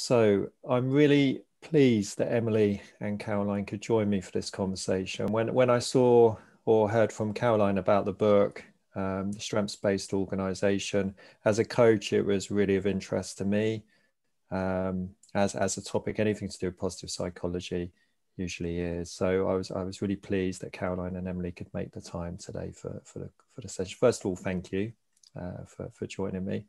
So I'm really pleased that Emily and Caroline could join me for this conversation. When, when I saw or heard from Caroline about the book, um, the strengths based organization, as a coach, it was really of interest to me. Um, as, as a topic, anything to do with positive psychology usually is. So I was I was really pleased that Caroline and Emily could make the time today for, for the for the session. First of all, thank you uh, for, for joining me.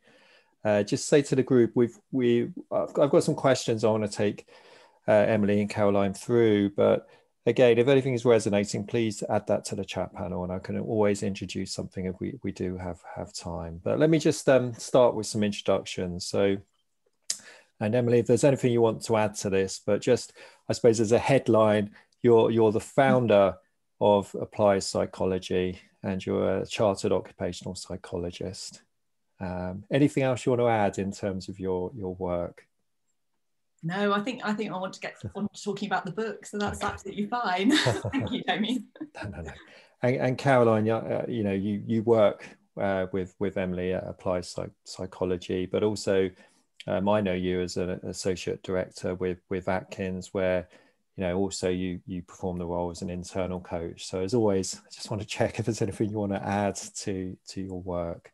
Uh, just say to the group, we've we I've got some questions I want to take uh, Emily and Caroline through, but again, if anything is resonating, please add that to the chat panel, and I can always introduce something if we we do have have time. But let me just um, start with some introductions. So. And Emily, if there's anything you want to add to this, but just I suppose as a headline, you're you're the founder of Applied Psychology and you're a chartered occupational psychologist. Um, anything else you want to add in terms of your your work? No, I think I think I want to get on to talking about the book, so that's okay. absolutely fine. Thank you, Jamie. no, no, no. And, and Caroline, uh, you know, you you work uh, with with Emily at Applied Psych- Psychology, but also um, I know you as an associate director with with Atkins, where you know also you you perform the role as an internal coach. So as always, I just want to check if there's anything you want to add to to your work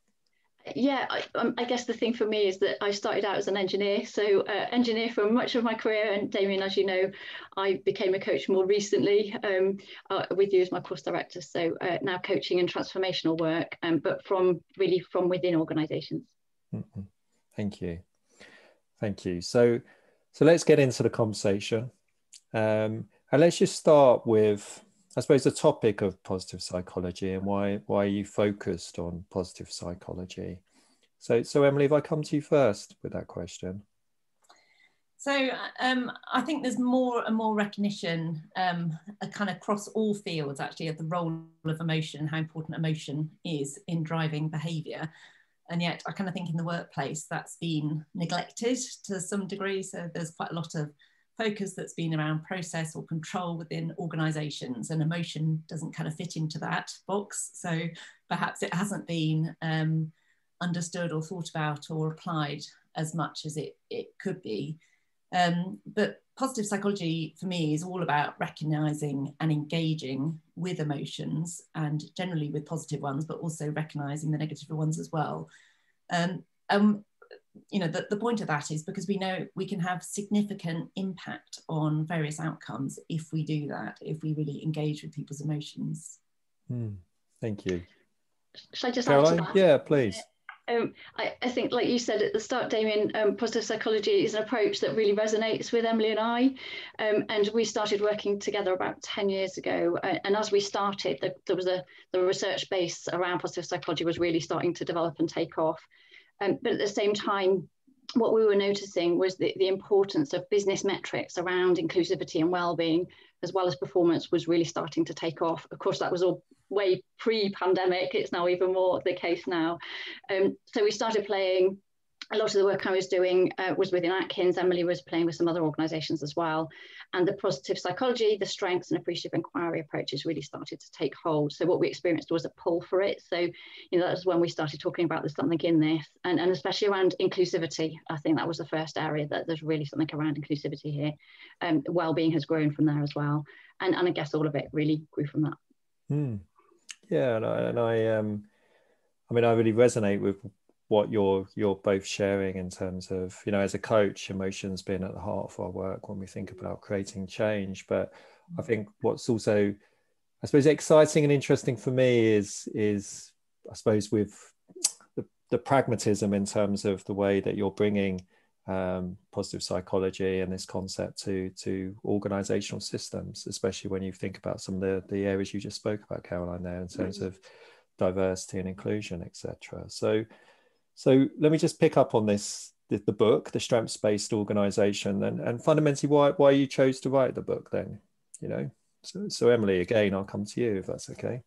yeah, I, um, I, guess the thing for me is that I started out as an engineer, so uh, engineer for much of my career. And Damion, as you know, I became a coach more recently um, uh, with you as my course director. So uh, now coaching and transformational work, um, but from really from within organisations. Mm-hmm. Thank you. Thank you. So, so let's get into the conversation, um, and let's just start with, I suppose, the topic of positive psychology and why why are you focused on positive psychology. So, so Emily, if I come to you first with that question. So um, I think there's more and more recognition, um, kind of across all fields, actually, of the role of emotion, how important emotion is in driving behaviour and yet I kind of think in the workplace that's been neglected to some degree. So there's quite a lot of focus that's been around process or control within organizations and emotion doesn't kind of fit into that box. So perhaps it hasn't been um, understood or thought about or applied as much as it, it could be. Um, but positive psychology for me is all about recognizing and engaging with emotions and generally with positive ones, but also recognizing the negative ones as well. Um, um, you know, the, the point of that is because we know we can have significant impact on various outcomes if we do that, if we really engage with people's emotions. Hmm. Thank you. Should I just Caroline? Yeah, please. Um, I, I, think, like you said at the start, Damion, um, positive psychology is an approach that really resonates with Emily and I. Um, and we started working together about 10 years ago. Uh, and as we started, the, there was a the research base around positive psychology was really starting to develop and take off. Um, but at the same time, what we were noticing was the, the importance of business metrics around inclusivity and well-being as well as performance was really starting to take off. Of course that was all way pre-pandemic. It's now even more the case now. Um, so we started playing a lot of the work I was doing uh, was within Atkins. Emily was playing with some other organisations as well. And the positive psychology, the strengths and appreciative inquiry approaches really started to take hold. So what we experienced was a pull for it. So, you know, that was when we started talking about there's something in this and, and especially around inclusivity. I think that was the first area that there's really something around inclusivity here. Um, well-being has grown from there as well. And, and I guess all of it really grew from that. Hmm. Yeah, and I, and I um I mean, I really resonate with what you're you're both sharing in terms of you know as a coach emotions being at the heart of our work when we think about creating change. But i think what's also i suppose exciting and interesting for me is is i suppose with the, the pragmatism in terms of the way that you're bringing um, positive psychology and this concept to to organizational systems especially when you think about some of the, the areas you just spoke about caroline there in terms of diversity and inclusion etc so so let me just pick up on this the, the book, the strengths based organization, and, and fundamentally why why you chose to write the book then, you know. So, so Emily, again, I'll come to you if that's okay.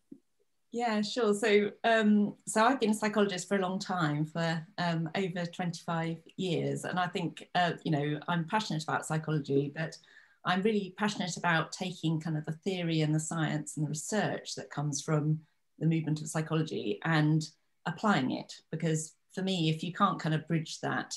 Yeah, sure. So, um, so I've been a psychologist for a long time, for um, over 25 years, and I think, uh, you know, I'm passionate about psychology, but I'm really passionate about taking kind of the theory and the science and the research that comes from the movement of psychology and applying it, because for me, if you can't kind of bridge that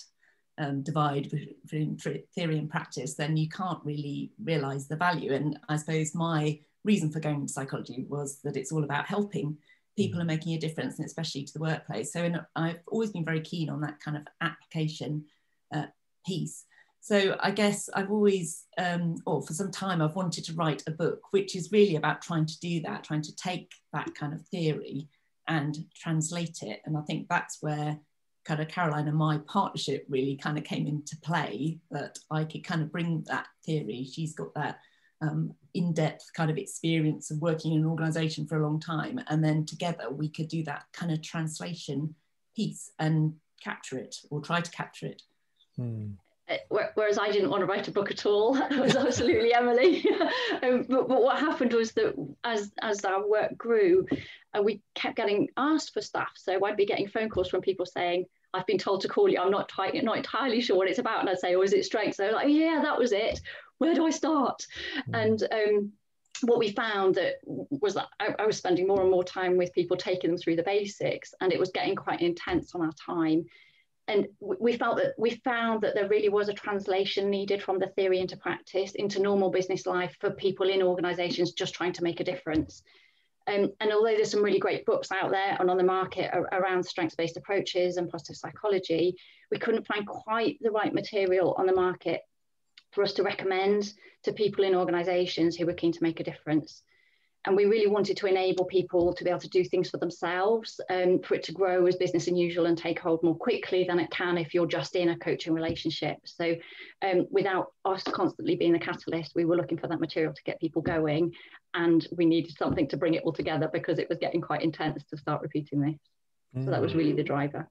um, divide between theory and practice, then you can't really realize the value. And I suppose my reason for going into psychology was that it's all about helping people and making a difference, and especially to the workplace. So in, I've always been very keen on that kind of application uh, piece. So I guess I've always, um, or for some time, I've wanted to write a book, which is really about trying to do that, trying to take that kind of theory and translate it. And I think that's where kind of Caroline and my partnership really kind of came into play that I could kind of bring that theory. She's got that um, in-depth kind of experience of working in an organization for a long time. And then together we could do that kind of translation piece and capture it or try to capture it. Hmm. Uh, whereas I didn't want to write a book at all. That was absolutely Emily. um, but, but, what happened was that as as our work grew, uh, we kept getting asked for stuff. So I'd be getting phone calls from people saying, "I've been told to call you. I'm not t- not entirely sure what it's about." And I'd say, "Oh, is it strength?" So like, "Yeah, that was it. Where do I start?" Mm. And um, what we found that was that I, I was spending more and more time with people taking them through the basics, and it was getting quite intense on our time and we felt that we found that there really was a translation needed from the theory into practice into normal business life for people in organizations just trying to make a difference um, and although there's some really great books out there and on the market around strengths-based approaches and positive psychology we couldn't find quite the right material on the market for us to recommend to people in organizations who were keen to make a difference and we really wanted to enable people to be able to do things for themselves um, for it to grow as business as usual and take hold more quickly than it can if you're just in a coaching relationship. So um, without us constantly being the catalyst we were looking for that material to get people going and we needed something to bring it all together because it was getting quite intense to start repeating this. Mm. so that was really the driver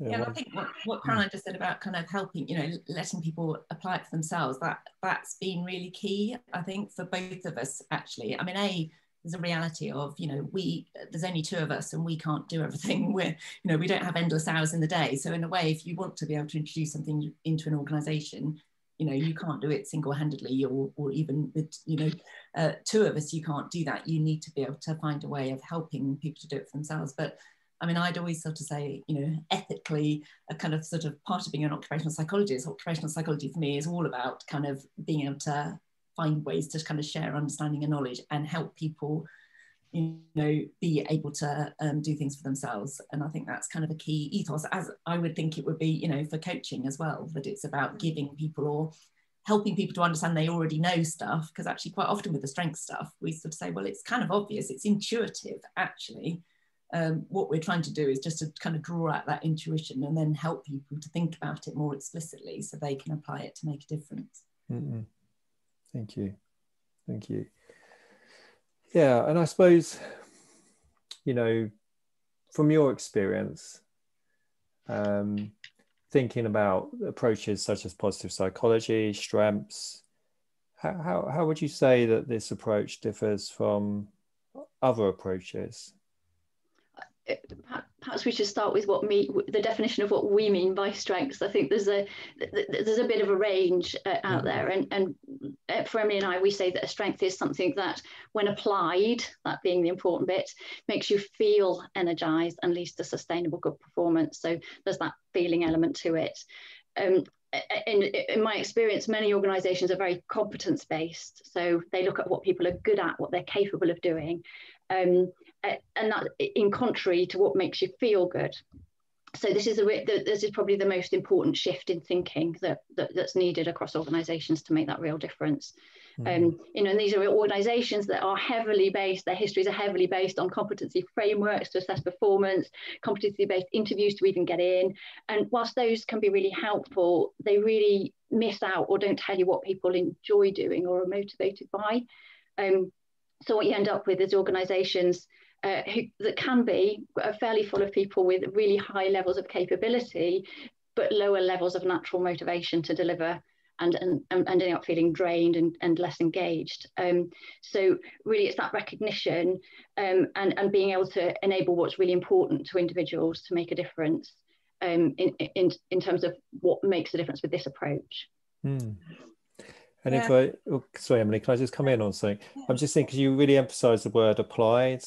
yeah, and I think what, what Caroline just said about kind of helping, you know, letting people apply it for themselves, that that's been really key, I think, for both of us actually. I mean, A, there's a reality of, you know, we there's only two of us and we can't do everything. We're, you know, we don't have endless hours in the day. So in a way, if you want to be able to introduce something into an organization, you know, you can't do it single-handedly or, or even with, you know, uh, two of us, you can't do that. You need to be able to find a way of helping people to do it for themselves. But I mean, I'd always sort of say, you know, ethically, a kind of sort of part of being an occupational psychologist, occupational psychology for me is all about kind of being able to find ways to kind of share understanding and knowledge and help people, you know, be able to um, do things for themselves. And I think that's kind of a key ethos, as I would think it would be, you know, for coaching as well, that it's about giving people or helping people to understand they already know stuff. Because actually, quite often with the strength stuff, we sort of say, well, it's kind of obvious, it's intuitive actually um, what we're trying to do is just to kind of draw out that intuition and then help people to think about it more explicitly so they can apply it to make a difference. Mm-mm. Thank you. Thank you. Yeah, and I suppose, you know, from your experience, um, thinking about approaches such as positive psychology, strengths, how, how, how would you say that this approach differs from other approaches? Perhaps we should start with what me the definition of what we mean by strengths i think there's a there's a bit of a range uh, out mm-hmm. there and and uh, for emily and i we say that a strength is something that when applied that being the important bit makes you feel energized and leads to sustainable good performance so there's that feeling element to it um, in, in my experience, many organizations are very competence based. So they look at what people are good at, what they're capable of doing. Um, and that in contrary to what makes you feel good. So this is a this is probably the most important shift in thinking that, that that's needed across organizations to make that real difference. Mm. um, you know and these are organizations that are heavily based their histories are heavily based on competency frameworks to assess performance competency based interviews to even get in. And whilst those can be really helpful they really miss out or don't tell you what people enjoy doing or are motivated by. Um, so what you end up with is organizations uh, who, that can be a fairly full of people with really high levels of capability, but lower levels of natural motivation to deliver and, and, and ending up feeling drained and, and less engaged. Um, so really it's that recognition um, and, and being able to enable what's really important to individuals to make a difference um, in, in, in terms of what makes a difference with this approach. Mm. And yeah. if I, oh, sorry, Emily, can I just come in on something? Yeah. I'm just thinking you really emphasize the word applied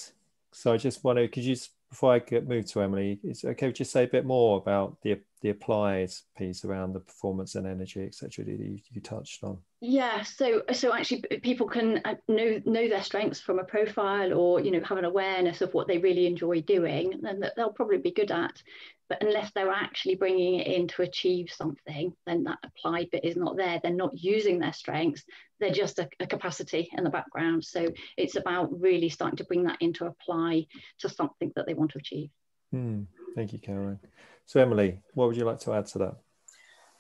so I just wonder, could you, before I get moved to Emily, is okay, just say a bit more about the the applied piece around the performance and energy, etc. You, you touched on. Yeah, so so actually people can uh, know know their strengths from a profile, or you know have an awareness of what they really enjoy doing, and that they'll probably be good at. But unless they're actually bringing it in to achieve something, then that applied bit is not there. They're not using their strengths. They're just a, a capacity in the background. So it's about really starting to bring that into apply to something that they want to achieve. Hmm. Thank you, Caroline. So, Emily, what would you like to add to that?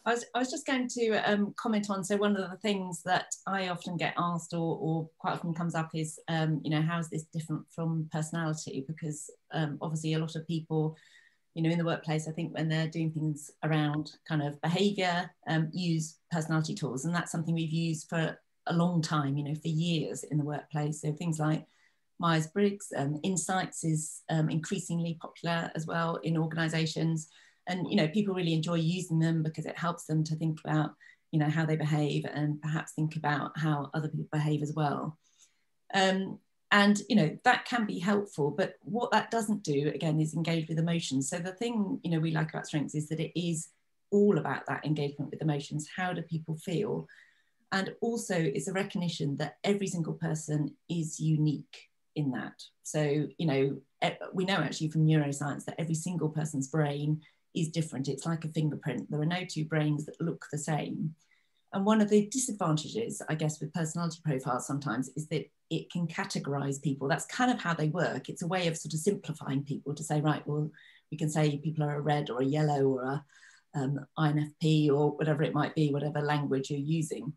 I was, I was just going to um, comment on, so one of the things that I often get asked or, or quite often comes up is, um, you know, how is this different from personality? Because um, obviously a lot of people, you know, in the workplace, I think when they're doing things around kind of behavior, um, use personality tools. And that's something we've used for a long time, you know, for years in the workplace. So things like Myers-Briggs. Um, Insights is um, increasingly popular as well in organizations. And, you know, people really enjoy using them because it helps them to think about, you know, how they behave and perhaps think about how other people behave as well. Um, and, you know, that can be helpful, but what that doesn't do, again, is engage with emotions. So the thing, you know, we like about strengths is that it is all about that engagement with emotions. How do people feel? And also it's a recognition that every single person is unique in that. So, you know, we know actually from neuroscience that every single person's brain is different. It's like a fingerprint. There are no two brains that look the same. And one of the disadvantages, I guess, with personality profiles sometimes is that it can categorize people. That's kind of how they work. It's a way of sort of simplifying people to say, right, well, we can say people are a red or a yellow or a um, INFP or whatever it might be, whatever language you're using.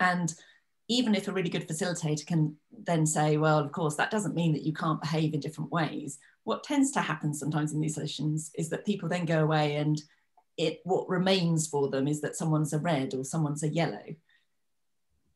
And even if a really good facilitator can then say, well, of course, that doesn't mean that you can't behave in different ways. What tends to happen sometimes in these sessions is that people then go away and it what remains for them is that someone's a red or someone's a yellow.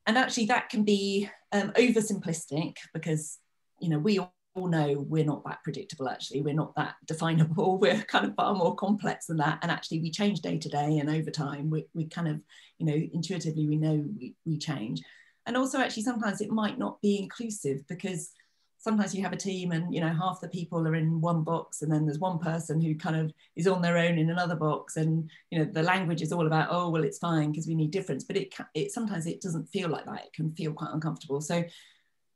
And actually that can be um, oversimplistic because, you know, we Oh, all know we're not that predictable actually. We're not that definable. We're kind of far more complex than that. And actually we change day to day and over time we, we kind of you know intuitively we know we, we change. And also actually sometimes it might not be inclusive because sometimes you have a team and you know half the people are in one box and then there's one person who kind of is on their own in another box. And you know the language is all about oh well it's fine because we need difference. But it, it sometimes it doesn't feel like that. It can feel quite uncomfortable. So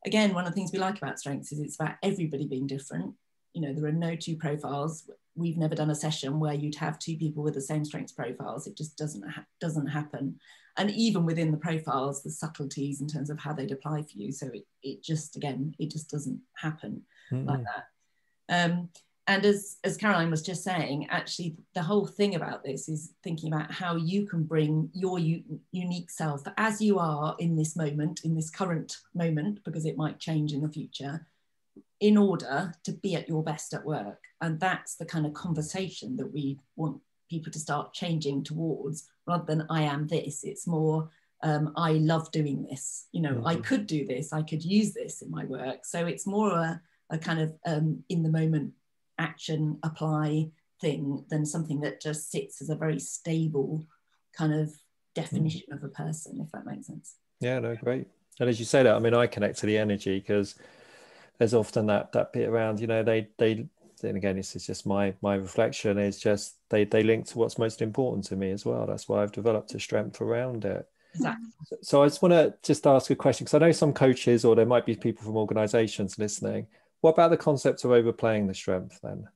again one of the things we like about strengths is it's about everybody being different. You know there are no two profiles. We've never done a session where you'd have two people with the same strengths profiles. It just doesn't ha- doesn't happen. And even within the profiles the subtleties in terms of how they'd apply for you. So it, it just again it just doesn't happen mm-hmm. like that. Um, and as as caroline was just saying actually the whole thing about this is thinking about how you can bring your u- unique self as you are in this moment in this current moment because it might change in the future in order to be at your best at work and that's the kind of conversation that we want people to start changing towards rather than I am this. It's more um, I love doing this. You know, mm-hmm. I could do this. I could use this in my work. So it's more a, a kind of um, in the moment action apply thing than something that just sits as a very stable kind of definition mm. of a person, if that makes sense. Yeah, no, great. And as you say that, I mean, I connect to the energy because there's often that that bit around, you know, they they then again, this is just my my reflection. Is just they they link to what's most important to me as well. That's why I've developed a strength around it. Exactly. So, I just want to just ask a question because I know some coaches or there might be people from organisations listening. What about the concept of overplaying the strength then?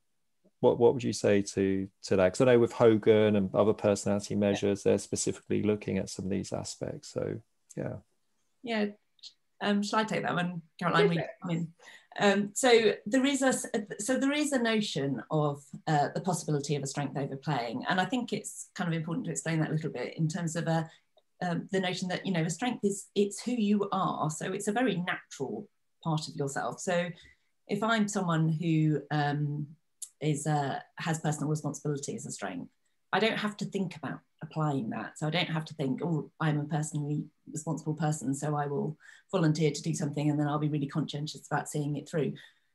What what would you say to to that? Because I know with Hogan and other personality measures, they're specifically looking at some of these aspects. So yeah. Yeah. Um, shall I take that one, Caroline? I mean, um, so there is a so there is a notion of uh, the possibility of a strength overplaying, and I think it's kind of important to explain that a little bit in terms of a, um, the notion that you know a strength is it's who you are, so it's a very natural part of yourself. So if I'm someone who um, is uh, has personal responsibility as a strength, I don't have to think about applying that. So I don't have to think, oh, I'm a personally responsible person, so I will volunteer to do something and then I'll be really conscientious about seeing it through.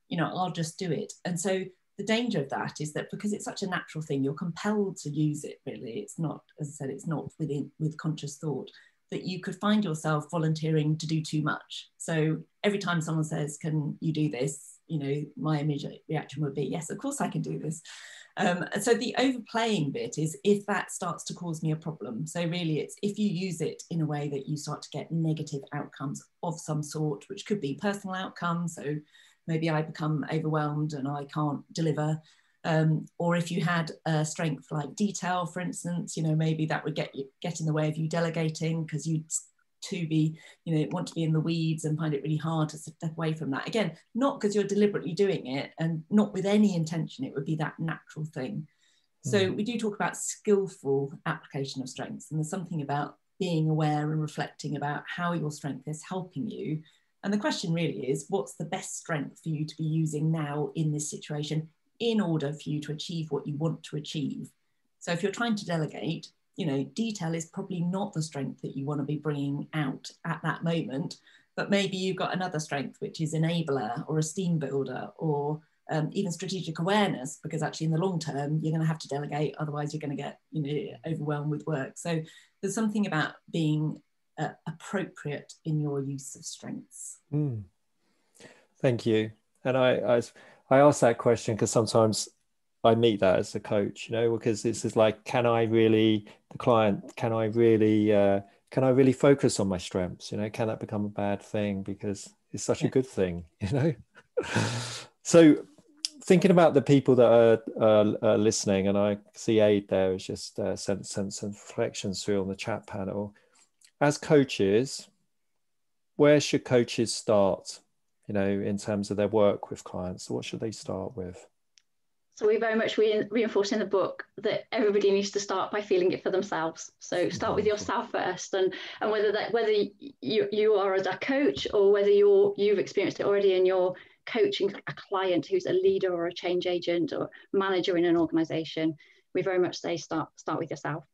You know, I'll just do it. And so the danger of that is that because it's such a natural thing, you're compelled to use it really. It's not, as I said, it's not within with conscious thought that you could find yourself volunteering to do too much. So every time someone says, Can you do this? You know, my immediate reaction would be, yes, of course I can do this. Um, so the overplaying bit is if that starts to cause me a problem. So really it's if you use it in a way that you start to get negative outcomes of some sort, which could be personal outcomes. So maybe I become overwhelmed and I can't deliver. Um, or if you had a strength like detail, for instance, you know, maybe that would get you get in the way of you delegating because you'd to be, you know, want to be in the weeds and find it really hard to step away from that. Again, not because you're deliberately doing it and not with any intention, it would be that natural thing. So mm. we do talk about skillful application of strengths, and there's something about being aware and reflecting about how your strength is helping you. And the question really is, what's the best strength for you to be using now in this situation in order for you to achieve what you want to achieve? So if you're trying to delegate, you know, detail is probably not the strength that you want to be bringing out at that moment, but maybe you've got another strength, which is enabler or a esteem builder or um, even strategic awareness, because actually in the long term, you're going to have to delegate, otherwise you're going to get, you know, overwhelmed with work. So there's something about being uh, appropriate in your use of strengths. Mm. Thank you. And I, I, I asked that question because sometimes I meet that as a coach, you know, because this is like, can I really, the client, can I really, uh, can I really focus on my strengths? You know, can that become a bad thing because it's such yeah. a good thing, you know? so, thinking about the people that are, uh, are listening, and I see Aid there has just uh, sent, sent some reflections through on the chat panel. As coaches, where should coaches start? You know, in terms of their work with clients, so what should they start with? So we very much re- reinforce in the book that everybody needs to start by feeling it for themselves. So start with yourself first, and and whether that whether you you are as a coach or whether you're you've experienced it already and you're coaching a client who's a leader or a change agent or manager in an organization, we very much say start start with yourself.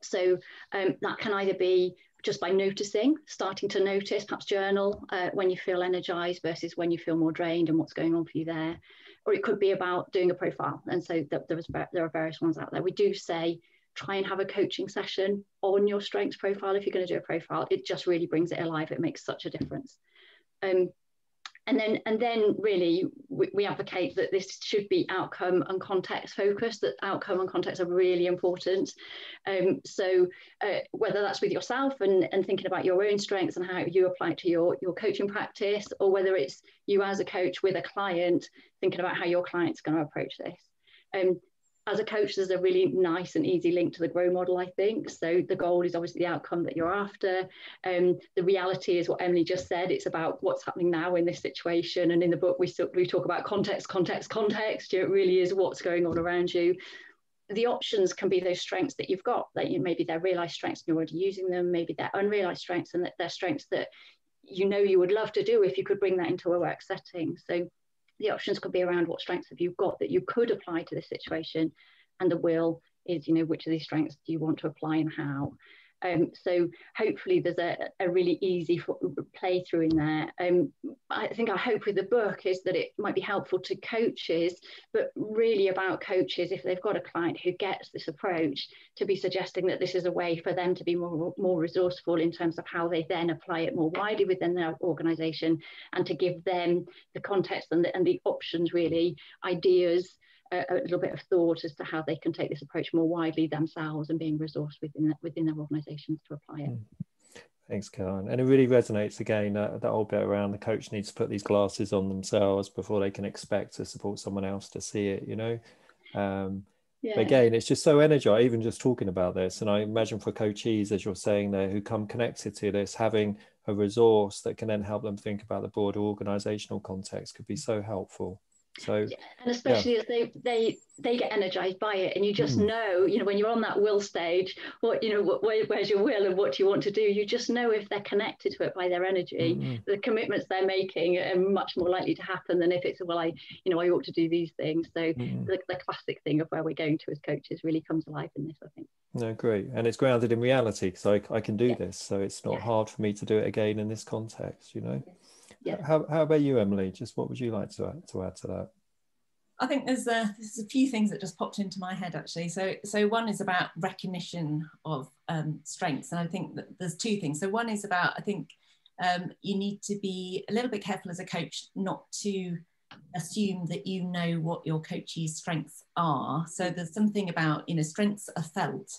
So um, that can either be just by noticing, starting to notice, perhaps journal uh, when you feel energized versus when you feel more drained and what's going on for you there or it could be about doing a profile. And so there, was, there are various ones out there. We do say try and have a coaching session on your strengths profile if you're going to do a profile. It just really brings it alive. It makes such a difference. Um, and then and then really we, we, advocate that this should be outcome and context focused that outcome and context are really important. Um, so uh, whether that's with yourself and, and thinking about your own strengths and how you apply it to your your coaching practice or whether it's you as a coach with a client thinking about how your client's going to approach this. Um, as a coach, there's a really nice and easy link to the grow model, I think. So the goal is obviously the outcome that you're after. Um, the reality is what Emily just said. It's about what's happening now in this situation. And in the book, we, we talk about context, context, context. It really is what's going on around you. The options can be those strengths that you've got, that you, maybe they're realized strengths and you're already using them, maybe they're unrealized strengths and that they're strengths that you know you would love to do if you could bring that into a work setting. So the options could be around what strengths have you got that you could apply to this situation and the will is you know which of these strengths do you want to apply and how um, so hopefully there's a, a really easy play through in there. Um, I think I hope with the book is that it might be helpful to coaches, but really about coaches if they've got a client who gets this approach to be suggesting that this is a way for them to be more, more resourceful in terms of how they then apply it more widely within their organization and to give them the context and the, and the options really, ideas a, a, little bit of thought as to how they can take this approach more widely themselves and being resourced within within their organisations to apply it. Mm. Thanks, Karen. And it really resonates again uh, that whole bit around the coach needs to put these glasses on themselves before they can expect to support someone else to see it. You know. Um, yeah. again, it's just so energized, even just talking about this. And I imagine for coaches, as you're saying there, who come connected to this, having a resource that can then help them think about the broader organizational context could be so helpful. So and especially yeah. as they they they get energized by it, and you just mm. know, you know, when you're on that will stage, what you know, what, where, where's your will and what do you want to do? You just know if they're connected to it by their energy, mm-hmm. the commitments they're making are much more likely to happen than if it's well, I you know, I ought to do these things. So mm-hmm. the, the classic thing of where we're going to as coaches really comes alive in this, I think. No, great, and it's grounded in reality because I I can do yeah. this, so it's not yeah. hard for me to do it again in this context, you know yeah. How, how about you, Emily? Just what would you like to add, to add to that? I think there's a, there's a few things that just popped into my head actually. So so one is about recognition of um, strengths, and I think that there's two things. So one is about I think um, you need to be a little bit careful as a coach not to assume that you know what your coachee's strengths are. So there's something about, you know, strengths are felt.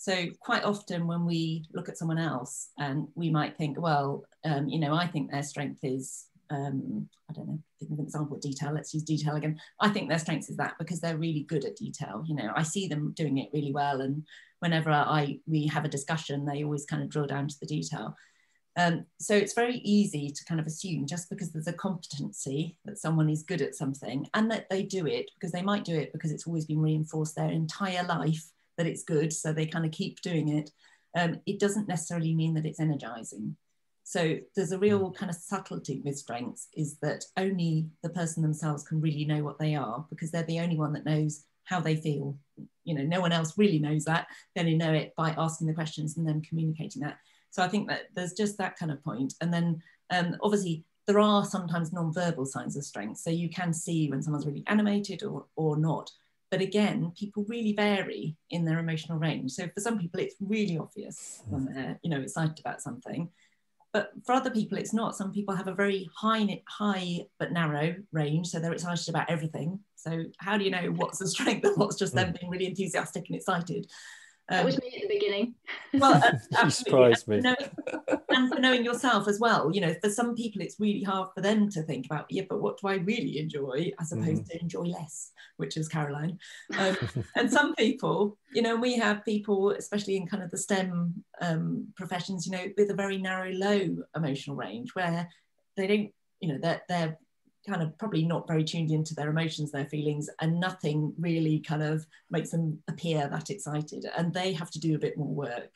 So quite often when we look at someone else and we might think, well, um, you know, I think their strength is, um, I don't know, of an example of detail. Let's use detail again. I think their strength is that because they're really good at detail. You know, I see them doing it really well. And whenever I we have a discussion, they always kind of drill down to the detail. Um, so it's very easy to kind of assume just because there's a competency that someone is good at something and that they do it because they might do it because it's always been reinforced their entire life that it's good. So they kind of keep doing it. Um, it doesn't necessarily mean that it's energizing. So there's a real kind of subtlety with strengths is that only the person themselves can really know what they are because they're the only one that knows how they feel. You know, no one else really knows that. They only know it by asking the questions and then communicating that. So I think that there's just that kind of point. And then um, obviously there are sometimes non-verbal signs of strength. So you can see when someone's really animated or, or not. But again, people really vary in their emotional range. So for some people, it's really obvious hmm. when they're, you know, excited about something. But for other people, it's not. Some people have a very high, high but narrow range, so they're excited about everything. So how do you know what's the strength and what's just them hmm. being really enthusiastic and excited? That was um, me at the beginning. Well, you surprised me. and for knowing yourself as well. You know, for some people, it's really hard for them to think about, yeah, but what do I really enjoy as opposed mm. to enjoy less, which is Caroline. Um, and some people, you know, we have people, especially in kind of the STEM um, professions, you know, with a very narrow, low emotional range where they don't, you know, they're, they're kind of probably not very tuned into their emotions, their feelings, and nothing really kind of makes them appear that excited. And they have to do a bit more work.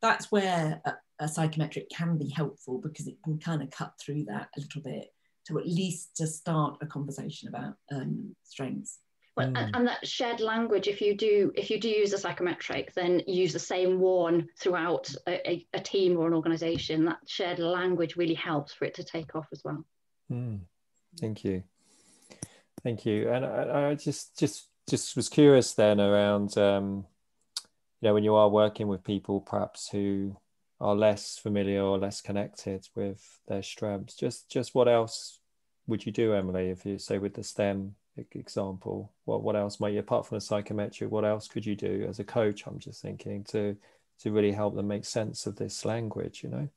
That's where a, a psychometric can be helpful because it can kind of cut through that a little bit to at least to start a conversation about um, strengths. Well, mm. and that shared language, if you do if you do use a psychometric, then use the same one throughout a, a, a team or an organization. That shared language really helps for it to take off as well. Mm. Thank you. Thank you. And I, I just just just was curious then around um, you know when you are working with people perhaps who are less familiar or less connected with their strengths. Just just what else would you do, Emily, if you say with the STEM example? What what else might you apart from the psychometric? What else could you do as a coach? I'm just thinking to to really help them make sense of this language. You know.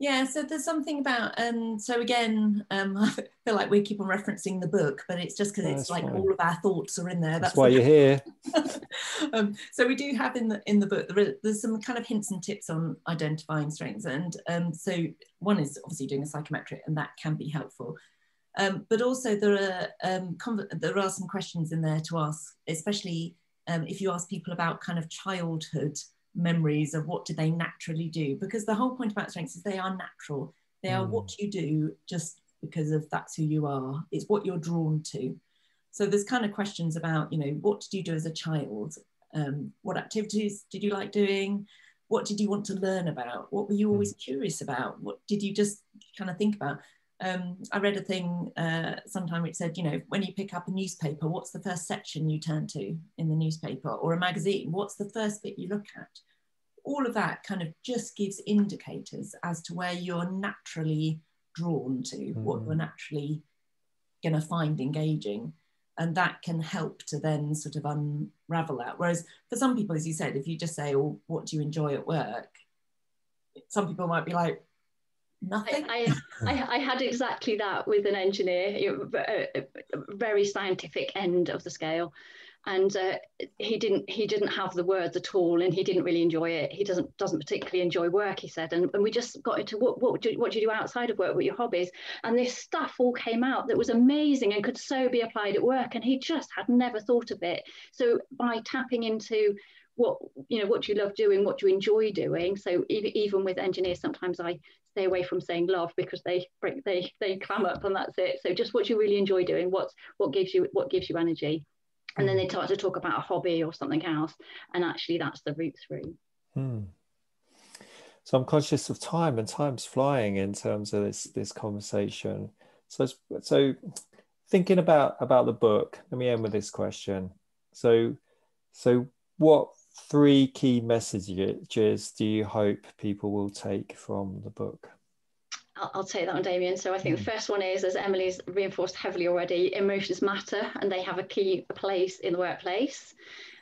Yeah, so there's something about, um, so again, um, I feel like we keep on referencing the book, but it's just because it's like fine. all of our thoughts are in there. That's, That's why you're here. um, so we do have in the in the book there's some kind of hints and tips on identifying strengths, and um, so one is obviously doing a psychometric, and that can be helpful. Um, but also there are um, there are some questions in there to ask, especially um, if you ask people about kind of childhood memories of what do they naturally do? Because the whole point about strengths is they are natural. They are mm. what you do just because of that's who you are. It's what you're drawn to. So there's kind of questions about you know what did you do as a child? Um, what activities did you like doing? What did you want to learn about? What were you always mm. curious about? What did you just kind of think about um, I read a thing uh, sometime which said, you know, when you pick up a newspaper, what's the first section you turn to in the newspaper or a magazine? What's the first bit you look at? All of that kind of just gives indicators as to where you're naturally drawn to, mm. what you're naturally going to find engaging. And that can help to then sort of unravel that. Whereas for some people, as you said, if you just say, oh, what do you enjoy at work? Some people might be like, nothing. I, I, I, had exactly that with an engineer, very scientific end of the scale, and uh, he didn't he didn't have the words at all, and he didn't really enjoy it. He doesn't doesn't particularly enjoy work, he said, and, and we just got into what what do, what do you do outside of work? What your hobbies? And this stuff all came out that was amazing and could so be applied at work, and he just had never thought of it. So by tapping into what you know what do you love doing? What do you enjoy doing? So even with engineers sometimes i stay away from saying love because they break they they clam up and that's it. So just what you really enjoy doing? What's what gives you what gives you energy? And then they start to talk about a hobby or something else. And actually that's the route through. Hmm. so i'm conscious of time and time's flying in terms of this this conversation. So so thinking about about the book let me end with this question. So so what three key messages do you hope people will take from the book? I'll, take that on Damion. So I think the hmm. first one is, as Emily's reinforced heavily already, emotions matter and they have a key place in the workplace.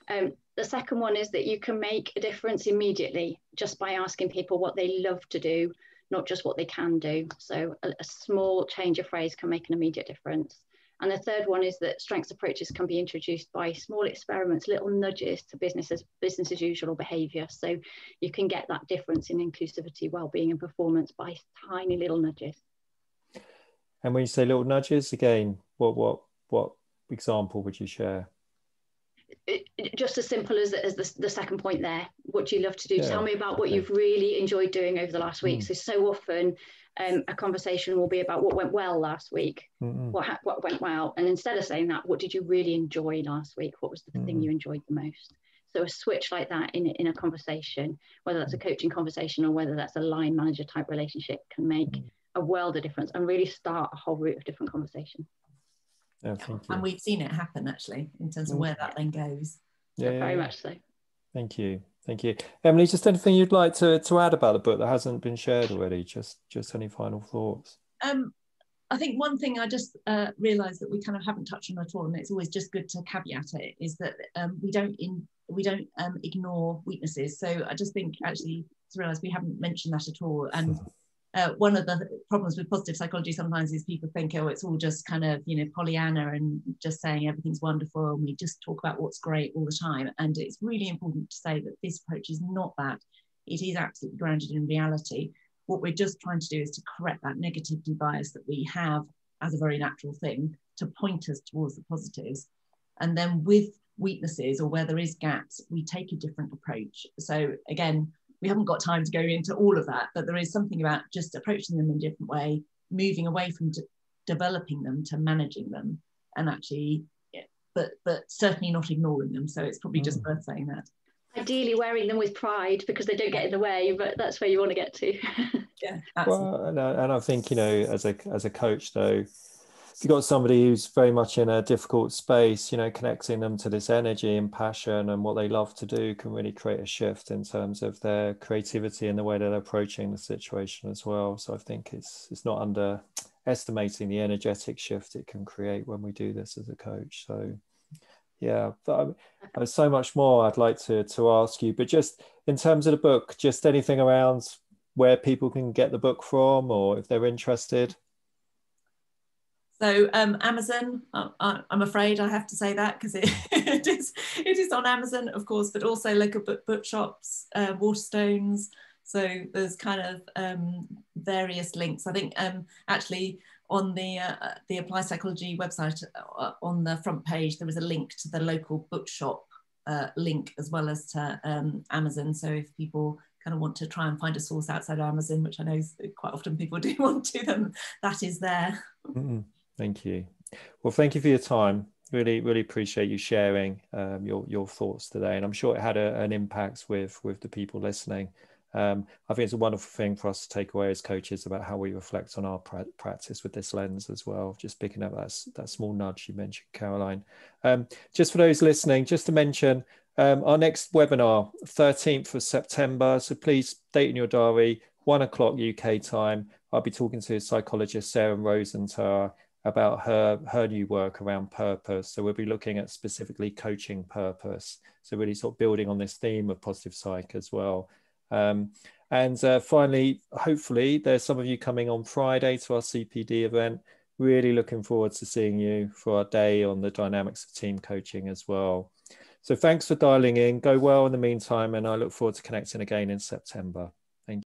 Um, the second one is that you can make a difference immediately just by asking people what they love to do, not just what they can do. So a, a small change of phrase can make an immediate difference. And the third one is that strengths approaches can be introduced by small experiments, little nudges to business as, business as usual behaviour. So you can get that difference in inclusivity, well-being and performance by tiny little nudges. And when you say little nudges, again, what what what example would you share? It, just as simple as, as the, the, second point there. What do you love to do? Yeah. Tell me about what okay. you've really enjoyed doing over the last week. Mm. So so often um, a conversation will be about what went well last week, mm-hmm. what ha- what went well, and instead of saying that, what did you really enjoy last week? What was the mm-hmm. thing you enjoyed the most? So a switch like that in in a conversation, whether that's a mm. coaching conversation or whether that's a line manager type relationship, can make mm-hmm. a world of difference and really start a whole route of different conversation. Yeah, and we've seen it happen actually in terms of mm. where that then goes. Yeah, yeah very yeah. much so. Thank you. Thank you, Emily. Just anything you'd like to, to add about the book that hasn't been shared already? Just just any final thoughts? Um, I think one thing I just uh, realised that we kind of haven't touched on at all, and it's always just good to caveat it, is that um, we don't in we don't um, ignore weaknesses. So I just think actually to realise we haven't mentioned that at all, and uh, one of the problems with positive psychology sometimes is people think, oh, it's all just kind of, you know, Pollyanna and just saying everything's wonderful and we just talk about what's great all the time. And it's really important to say that this approach is not that. It is absolutely grounded in reality. What we're just trying to do is to correct that negativity bias that we have as a very natural thing to point us towards the positives. And then with weaknesses or where there is gaps, we take a different approach. So again, we haven't got time to go into all of that, but there is something about just approaching them in a different way, moving away from de- developing them to managing them, and actually, yeah, but but certainly not ignoring them. So it's probably just mm. worth saying that. Ideally, wearing them with pride because they don't get in the way, but that's where you want to get to. yeah, absolutely. well, and I, and I think you know, as a as a coach though you've got somebody who's very much in a difficult space, you know, connecting them to this energy and passion and what they love to do can really create a shift in terms of their creativity and the way they're approaching the situation as well. So I think it's it's not underestimating the energetic shift it can create when we do this as a coach. So yeah, um, there's so much more I'd like to to ask you, but just in terms of the book, just anything around where people can get the book from or if they're interested. So um, Amazon, I, am afraid I have to say that because it, it is it is on Amazon, of course, but also local book bookshops, uh, Waterstones. So there's kind of um, various links. I think um, actually on the uh, the Applied Psychology website uh, on the front page there was a link to the local bookshop uh, link as well as to um, Amazon. So if people kind of want to try and find a source outside of Amazon, which I know quite often people do want to, then that is there. Mm-hmm. Thank you. Well, thank you for your time. Really, really appreciate you sharing um, your your thoughts today, and I'm sure it had a, an impact with with the people listening. Um, I think it's a wonderful thing for us to take away as coaches about how we reflect on our pra- practice with this lens as well. Just picking up that that small nudge you mentioned, Caroline. Um, just for those listening, just to mention um, our next webinar, 13th of September. So please date in your diary, one o'clock UK time. I'll be talking to psychologist Sarah Rosenthal about her her new work around purpose. So we'll be looking at specifically coaching purpose. So really sort of building on this theme of positive psych as well. Um, and uh, finally, hopefully, there's some of you coming on Friday to our CPD event. Really looking forward to seeing you for our day on the dynamics of team coaching as well. So thanks for dialing in. Go well in the meantime, and I look forward to connecting again in September.